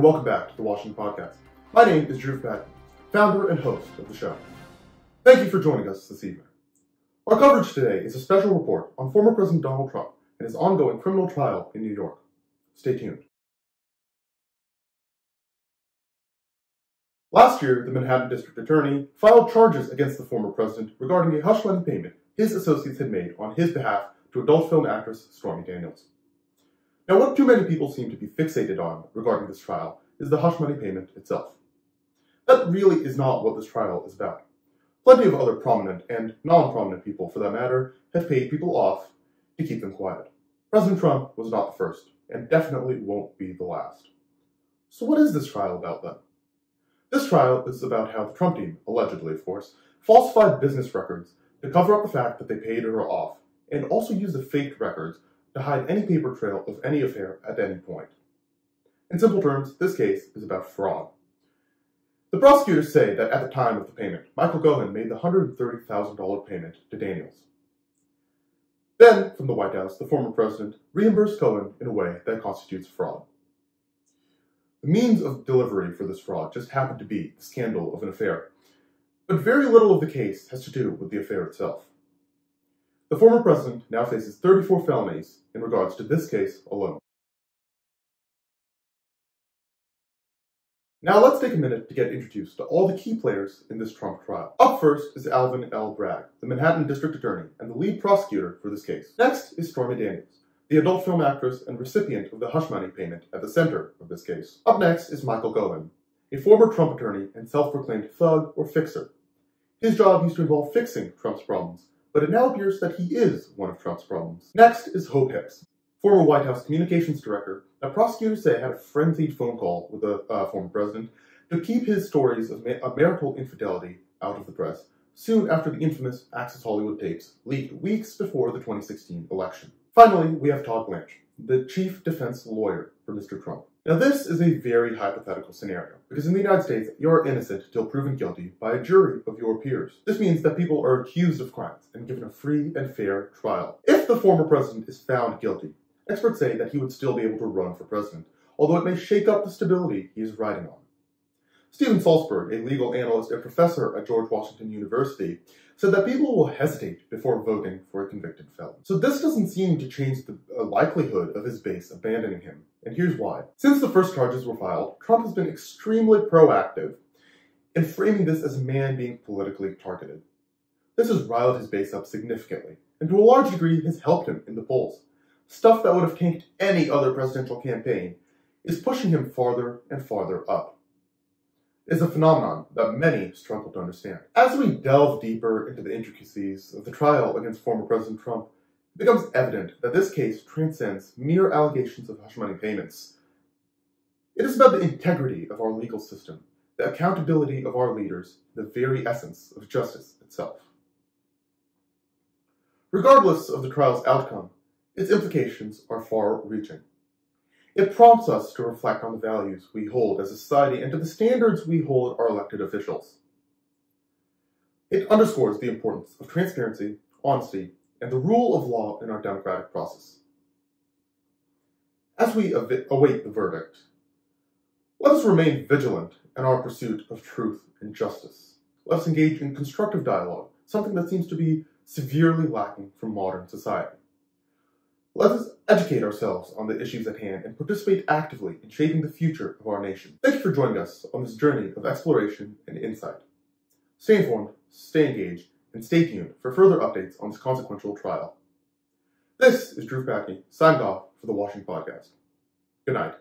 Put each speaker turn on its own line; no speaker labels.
welcome back to the Washington Podcast. My name is Drew Patton, founder and host of the show. Thank you for joining us this evening. Our coverage today is a special report on former President Donald Trump and his ongoing criminal trial in New York. Stay tuned. Last year, the Manhattan District Attorney filed charges against the former president regarding a hush money payment his associates had made on his behalf to adult film actress Stormy Daniels. Now, what too many people seem to be fixated on regarding this trial is the hush money payment itself. That really is not what this trial is about. Plenty of other prominent and non-prominent people, for that matter, have paid people off to keep them quiet. President Trump was not the first, and definitely won't be the last. So what is this trial about then? This trial is about how the Trump team, allegedly of course, falsified business records to cover up the fact that they paid her off, and also used the faked records to hide any paper trail of any affair at any point. In simple terms, this case is about fraud. The prosecutors say that at the time of the payment, Michael Cohen made the $130,000 payment to Daniels. Then, from the White House, the former president reimbursed Cohen in a way that constitutes fraud. The means of delivery for this fraud just happened to be the scandal of an affair, but very little of the case has to do with the affair itself. The former president now faces 34 felonies in regards to this case alone. Now let's take a minute to get introduced to all the key players in this Trump trial. Up first is Alvin L. Bragg, the Manhattan District Attorney and the lead prosecutor for this case. Next is Stormy Daniels, the adult film actress and recipient of the hush money payment at the center of this case. Up next is Michael Cohen, a former Trump attorney and self-proclaimed thug or fixer. His job used to involve fixing Trump's problems, but it now appears that he is one of Trump's problems. Next is Hope Hicks, former White House communications director that prosecutors say had a frenzied phone call with the uh, former president to keep his stories of, ma- of marital infidelity out of the press soon after the infamous Access Hollywood tapes leaked weeks before the 2016 election. Finally, we have Todd Blanche, the chief defense lawyer for Mr. Trump. Now, this is a very hypothetical scenario, because in the United States, you are innocent till proven guilty by a jury of your peers. This means that people are accused of crimes and given a free and fair trial. If the former president is found guilty, experts say that he would still be able to run for president, although it may shake up the stability he is riding on. Stephen Saltzburg, a legal analyst and professor at George Washington University, said that people will hesitate before voting for a convicted felon. So this doesn't seem to change the uh, likelihood of his base abandoning him, and here's why. Since the first charges were filed, Trump has been extremely proactive in framing this as a man being politically targeted. This has riled his base up significantly, and to a large degree has helped him in the polls. Stuff that would have tanked any other presidential campaign is pushing him farther and farther up is a phenomenon that many struggle to understand. As we delve deeper into the intricacies of the trial against former President Trump, it becomes evident that this case transcends mere allegations of hush money payments. It is about the integrity of our legal system, the accountability of our leaders, the very essence of justice itself. Regardless of the trial's outcome, its implications are far reaching. It prompts us to reflect on the values we hold as a society and to the standards we hold our elected officials. It underscores the importance of transparency, honesty, and the rule of law in our democratic process. As we await the verdict, let us remain vigilant in our pursuit of truth and justice. Let us engage in constructive dialogue, something that seems to be severely lacking from modern society. Let us educate ourselves on the issues at hand and participate actively in shaping the future of our nation. Thank you for joining us on this journey of exploration and insight. Stay informed, stay engaged, and stay tuned for further updates on this consequential trial. This is Drew Packney, signed off for the Washington Podcast. Good night.